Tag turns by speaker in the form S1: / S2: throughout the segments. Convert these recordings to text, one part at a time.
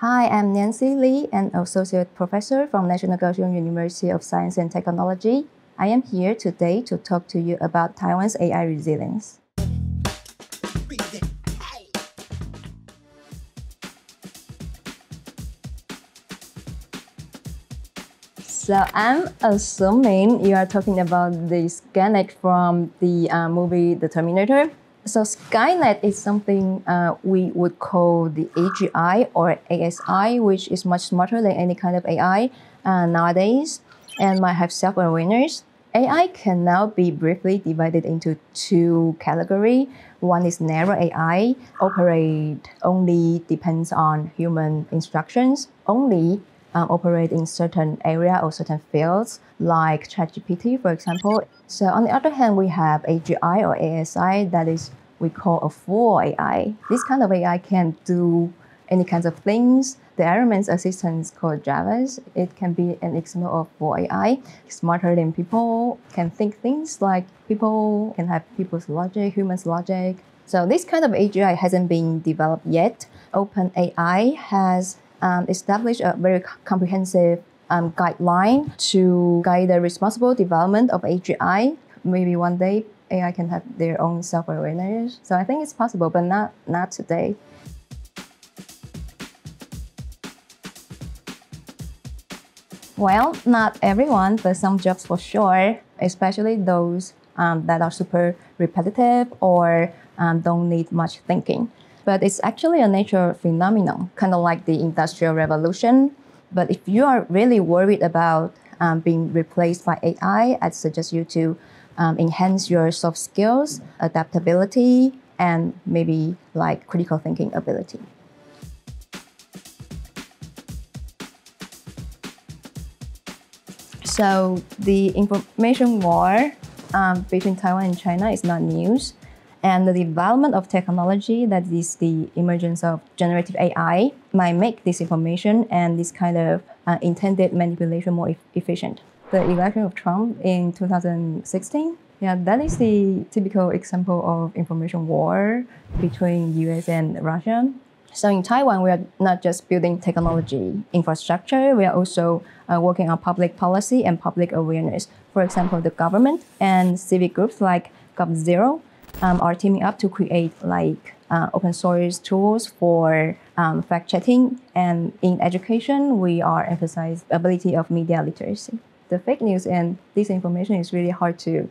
S1: Hi, I'm Nancy Lee, an associate professor from National Kaohsiung University of Science and Technology. I am here today to talk to you about Taiwan's AI resilience. So I'm assuming you are talking about the Skynet from the uh, movie The Terminator. So Skynet is something uh, we would call the AGI or ASI, which is much smarter than any kind of AI uh, nowadays and might have self-awareness. AI can now be briefly divided into two categories. One is narrow AI, operate only depends on human instructions, only um, operate in certain area or certain fields, like ChatGPT, for example. So on the other hand, we have AGI or ASI, that is we call a full AI. This kind of AI can do any kinds of things. The elements assistance called Jarvis, it can be an example of full AI, smarter than people, can think things like people, can have people's logic, humans' logic. So this kind of AGI hasn't been developed yet. OpenAI has um, a very comprehensive um, guideline to guide the responsible development of AGI. Maybe one day AI can have their own self-awareness. So I think it's possible, but not not today. Well, not everyone, but some jobs for sure, especially those um, that are super repetitive or um, don't need much thinking but it's actually a natural phenomenon, kind of like the Industrial Revolution. But if you are really worried about um, being replaced by AI, I'd suggest you to um, enhance your soft skills, adaptability, and maybe like critical thinking ability. So the information war um, between Taiwan and China is not news and the development of technology that is the emergence of generative AI might make this information and this kind of uh, intended manipulation more e efficient. The election of Trump in 2016, yeah, that is the typical example of information war between US and Russia. So in Taiwan, we are not just building technology infrastructure, we are also uh, working on public policy and public awareness. For example, the government and civic groups like g0v um, are teaming up to create like uh, open source tools for um, fact checking. And in education, we are emphasize ability of media literacy. The fake news and disinformation is really hard to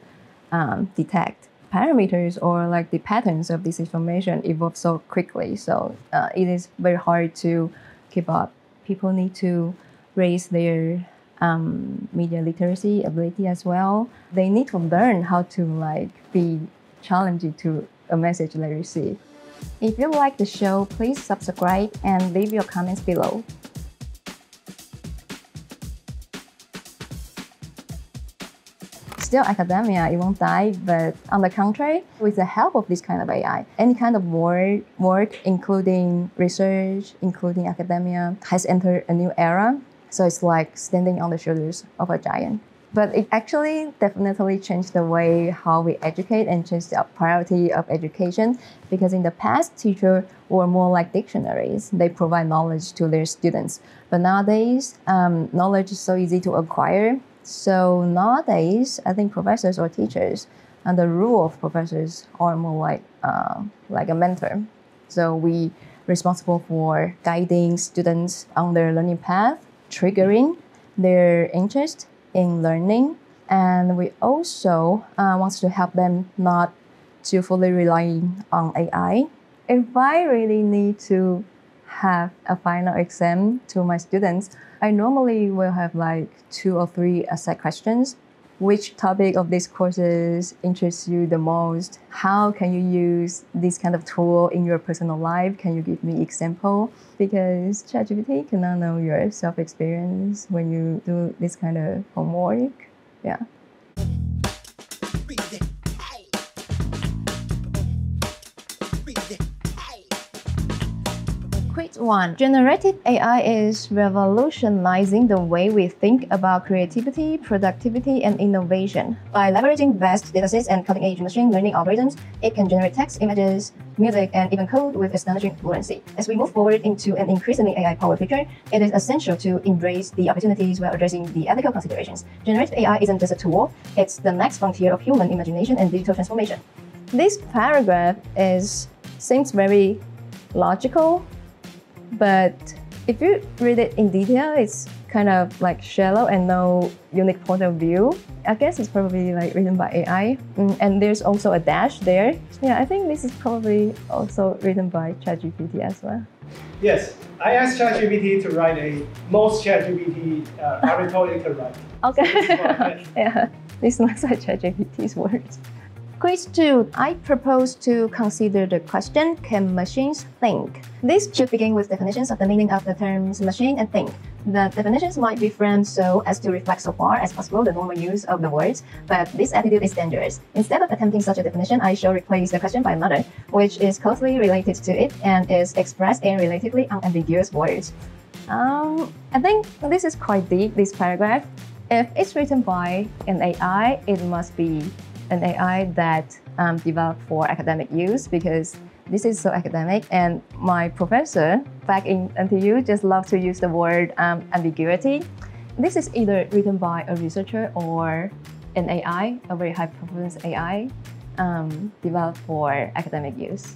S1: um, detect. Parameters or like the patterns of this information evolve so quickly, so uh, it is very hard to keep up. People need to raise their um, media literacy ability as well. They need to learn how to like be challenging to a message they receive. If you like the show, please subscribe and leave your comments below. Still, academia, it won't die, but on the contrary, with the help of this kind of AI, any kind of work, work including research, including academia, has entered a new era. So it's like standing on the shoulders of a giant but it actually definitely changed the way how we educate and changed the priority of education because in the past teachers were more like dictionaries. They provide knowledge to their students. But nowadays um, knowledge is so easy to acquire. So nowadays i think professors or teachers and the role of professors are more like uh, like a mentor. So we responsible for guiding students on their learning path triggering their interest in learning. And we also uh, want to help them not to fully rely on AI. If I really need to have a final exam to my students, I normally will have like two or three essay questions which topic of these courses interests you the most? How can you use this kind of tool in your personal life? Can you give me example? Because ChatGPT cannot know your self experience when you do this kind of homework. Yeah. Quit one, generative AI is revolutionizing the way we think about creativity, productivity, and innovation. By leveraging vast datasets and cutting-edge machine learning algorithms, it can generate text, images, music, and even code with astonishing fluency. As we move forward into an increasingly AI-powered future, it is essential to embrace the opportunities while addressing the ethical considerations. Generative AI isn't just a tool, it's the next frontier of human imagination and digital transformation. This paragraph is seems very logical, but if you read it in detail, it's kind of like shallow and no unique point of view. I guess it's probably like written by AI. Mm, and there's also a dash there. Yeah, I think this is probably also written by ChatGPT as well.
S2: Yes, I asked ChatGPT to write a most ChatGPT uh, article it could write.
S1: Okay. yeah, this looks like ChatGPT's words. Quiz 2. I propose to consider the question, can machines think? This should begin with definitions of the meaning of the terms machine and think. The definitions might be framed so as to reflect so far as possible the normal use of the words, but this attitude is dangerous. Instead of attempting such a definition, I shall replace the question by another, which is closely related to it and is expressed in relatively unambiguous words. Um, I think this is quite deep, this paragraph. If it's written by an AI, it must be an AI that um, developed for academic use because this is so academic. And my professor back in NTU just loved to use the word um, ambiguity. This is either written by a researcher or an AI, a very high performance AI, um, developed for academic use.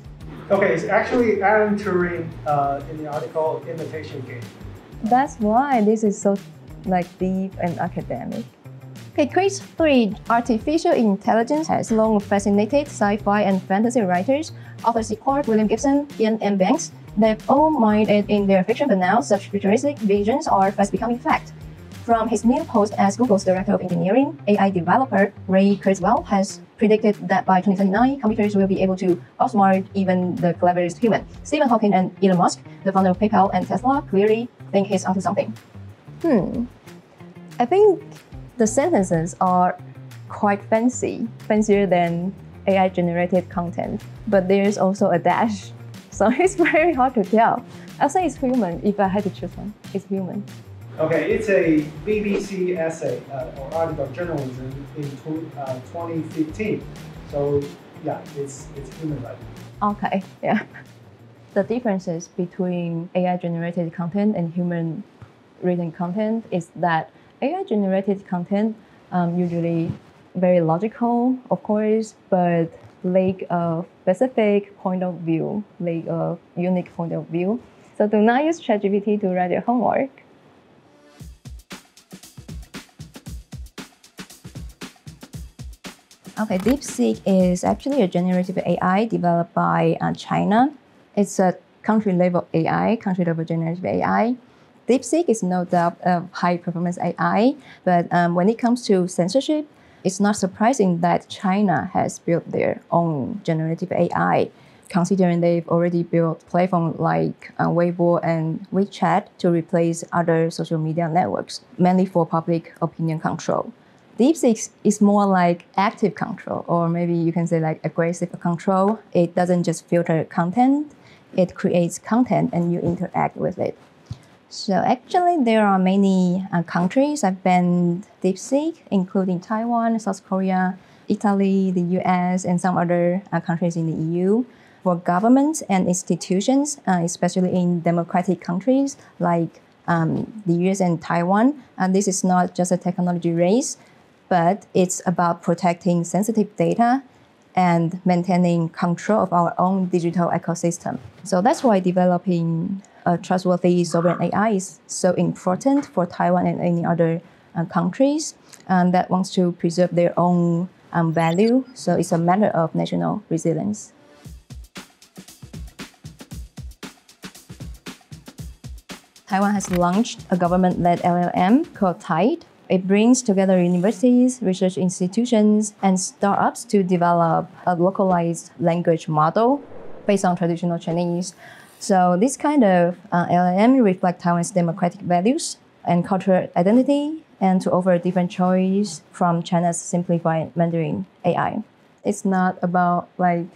S2: Okay, it's actually Alan Turing uh, in the article Imitation Game.
S1: That's why this is so like deep and academic. Okay, quiz 3. Artificial intelligence has long fascinated sci-fi and fantasy writers. Arthur C. Clarke, William Gibson, Iain M. Banks. They've all mined it in their fiction, but now such futuristic visions are fast becoming fact. From his new post as Google's Director of Engineering, AI developer Ray Kurzweil has predicted that by 2029, computers will be able to outsmart even the cleverest human. Stephen Hawking and Elon Musk, the founder of PayPal and Tesla, clearly think he's onto something. Hmm. I think the sentences are quite fancy, fancier than AI generated content, but there's also a dash. So it's very hard to tell. I'll say it's human if I had to choose one. It's human.
S2: Okay, it's a BBC essay uh, or article journalism in uh, 2015. So yeah, it's it's human writing.
S1: Okay, yeah. The differences between AI generated content and human written content is that AI generated content um, usually very logical, of course, but lack a specific point of view, lack a unique point of view. So do not use ChatGPT to write your homework. Okay, DeepSeek is actually a generative AI developed by uh, China. It's a country level AI, country level generative AI. DeepSeek is no doubt a high performance AI, but um, when it comes to censorship, it's not surprising that China has built their own generative AI, considering they've already built platforms like uh, Weibo and WeChat to replace other social media networks, mainly for public opinion control. DeepSeek is more like active control, or maybe you can say like aggressive control. It doesn't just filter content, it creates content and you interact with it. So actually, there are many uh, countries that banned DeepSeek, including Taiwan, South Korea, Italy, the US, and some other uh, countries in the EU. For governments and institutions, uh, especially in democratic countries like um, the US and Taiwan, and this is not just a technology race, but it's about protecting sensitive data and maintaining control of our own digital ecosystem. So that's why developing a trustworthy sovereign AI is so important for Taiwan and any other uh, countries um, that wants to preserve their own um, value. So it's a matter of national resilience. Taiwan has launched a government-led LLM called TAIDE. It brings together universities, research institutions, and startups to develop a localized language model based on traditional Chinese so this kind of uh, LLM reflect Taiwan's democratic values and cultural identity and to offer a different choice from China's simplified Mandarin AI. It's not about like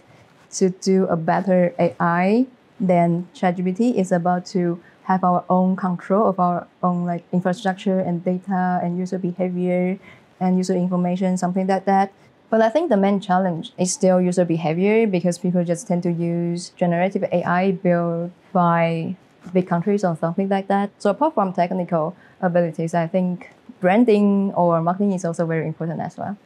S1: to do a better AI, then ChatGPT is about to have our own control of our own like infrastructure and data and user behavior and user information, something like that. But I think the main challenge is still user behavior because people just tend to use generative AI built by big countries or something like that. So apart from technical abilities, I think branding or marketing is also very important as well.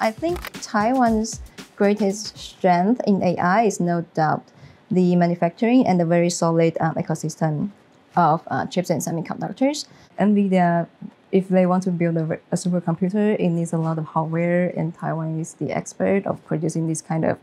S1: I think Taiwan's greatest strength in AI is no doubt the manufacturing and the very solid um, ecosystem of uh, chips and semiconductors. NVIDIA, if they want to build a, a, supercomputer, it needs a lot of hardware, and Taiwan is the expert of producing these kind of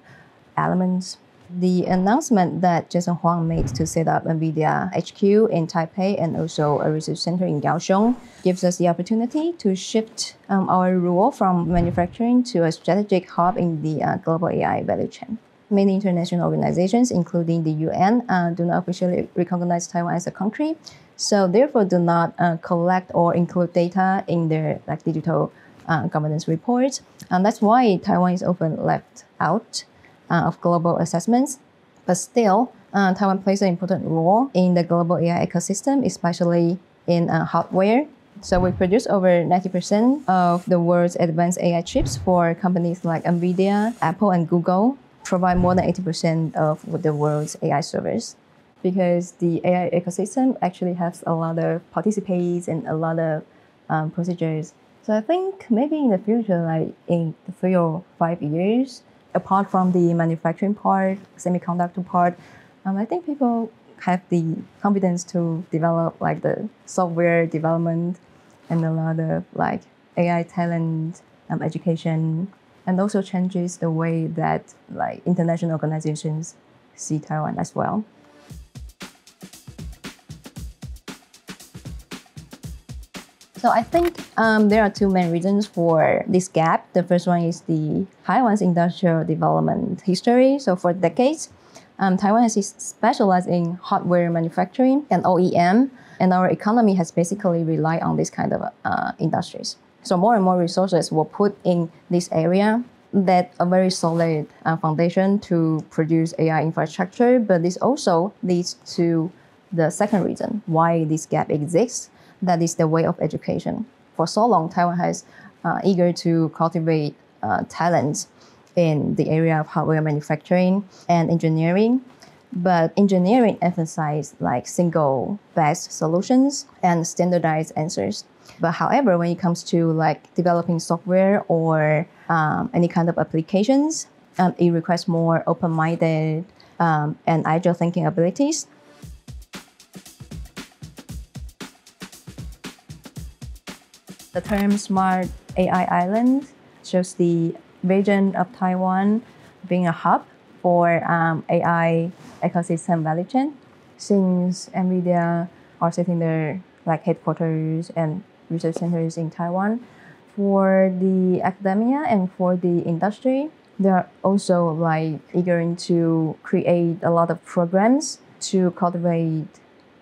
S1: elements. The announcement that Jensen Huang made to set up NVIDIA HQ in Taipei and also a research center in Kaohsiung gives us the opportunity to shift um, our role from manufacturing to a strategic hub in the uh, global AI value chain. Many international organizations, including the UN, uh, do not officially recognize Taiwan as a country, so therefore do not uh, collect or include data in their like digital uh, governance reports. And that's why Taiwan is often left out uh, of global assessments. But still, uh, Taiwan plays an important role in the global AI ecosystem, especially in uh, hardware. So we produce over 90% of the world's advanced AI chips for companies like NVIDIA, Apple, and Google, provide more than 80% of the world's AI servers. Because the AI ecosystem actually has a lot of participants and a lot of um, procedures. So I think maybe in the future, like in three or five years, apart from the manufacturing part, semiconductor part, um, I think people have the confidence to develop like the software development and a lot of like AI talent um, education and also changes the way that like international organizations see Taiwan as well. So I think um, there are two main reasons for this gap. The first one is the Taiwan's industrial development history. So for decades, um, Taiwan has specialized in hardware manufacturing and OEM, and our economy has basically relied on this kind of uh, industries. So more and more resources were put in this area that a very solid uh, foundation to produce AI infrastructure, but this also leads to the second reason why this gap exists, that is the way of education. For so long, Taiwan has uh, eager to cultivate uh, talents in the area of hardware manufacturing and engineering. But engineering emphasizes like single best solutions and standardized answers. But however, when it comes to like developing software or um, any kind of applications, um, it requires more open-minded um, and agile thinking abilities. The term Smart AI Island shows the vision of Taiwan being a hub for um, AI ecosystem value chain. Since NVIDIA are setting their like headquarters and research centers in Taiwan, for the academia and for the industry, they are also like eager to create a lot of programs to cultivate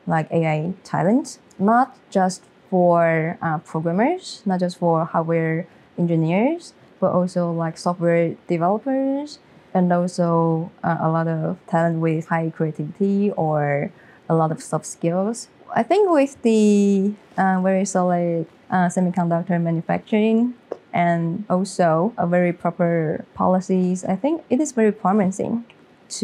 S1: like AI talent, not just for uh, programmers, not just for hardware engineers, but also like software developers and also uh, a lot of talent with high creativity or a lot of soft skills. I think with the uh, very solid uh, semiconductor manufacturing and also a very proper policies, I think it is very promising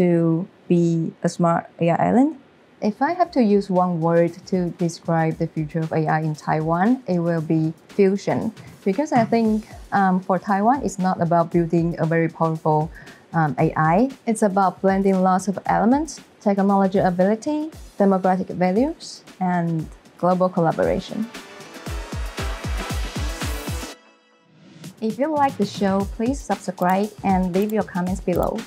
S1: to be a smart AI island. If I have to use one word to describe the future of AI in Taiwan, it will be fusion. Because I think um, for Taiwan, it's not about building a very powerful um, AI. It's about blending lots of elements, technology ability, democratic values, and global collaboration. If you like the show, please subscribe and leave your comments below.